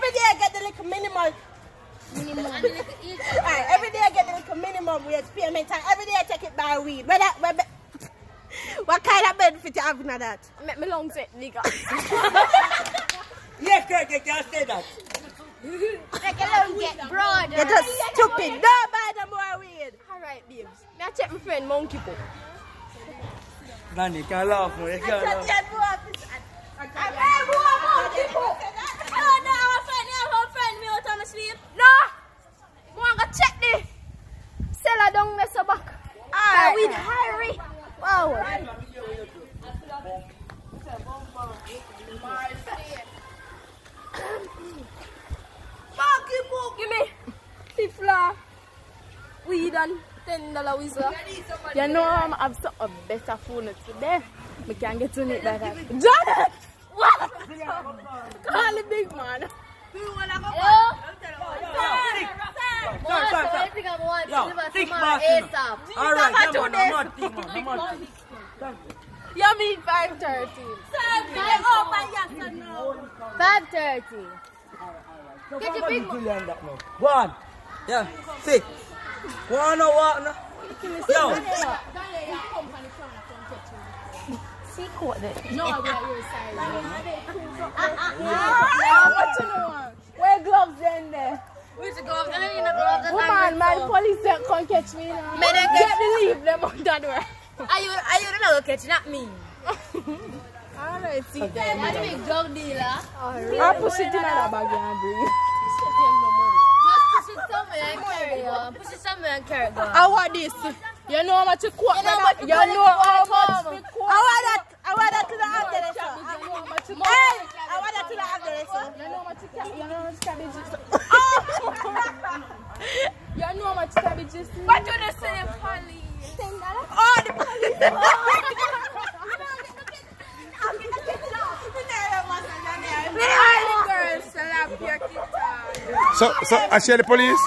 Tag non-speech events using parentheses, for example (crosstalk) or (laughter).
every day I get the little minimum. Minimum. Alright, every day I get the little minimum wage payment and every day I take it by weed. Whether, whether, (laughs) what kind of benefit you have in that? Make me long set, nigga. (laughs) Yes, correct, you can't say that. (laughs) Make a long get broad. You're just stupid. Don't buy no more weed. Alright, babes. Now check my friend Monkey Pop. Man, you can't laugh, man. You can't laugh. that more office. Hey, who am Monkey Pop? Oh, no, our friend, yeah, our friend, me out on my sleep. No! I want to check the cellar down there, so back. Alright. With Harry. Monkey give me the weed and ten dollar whistle. You know I'm have something better phone today. We can get on it better. Janet! What? Call the big man. Sorry. Yo, thick man, you know. All right, come on, I'm not thick man, I'm not thick. You mean 530? Oh, 530. Get your big man. Million that now. One. Yeah, thick. One no what no. Yo, What you know? Wear gloves then there. Which glove? I don't need no gloves. that's Woman, man, good. police don't catch me now. May they Get catch- the leave them on that door. Are you, are you the little catch, not me? (laughs) Alright, see. I'm the big drug dealer. I push it in that bag and bring it. Just push it somewhere and carry. Push it somewhere and carry it. I want this. You know how much you quote You know that- you You know how much farm. quote I want that. I want that to the after the show. You know how Hey, I want that to the the. You know how much you ca- you know how much cabbage is. You know how much cabbage is. What do they say, Polly? Oh, the police. Girls, slap your guitar. So, so I share the police.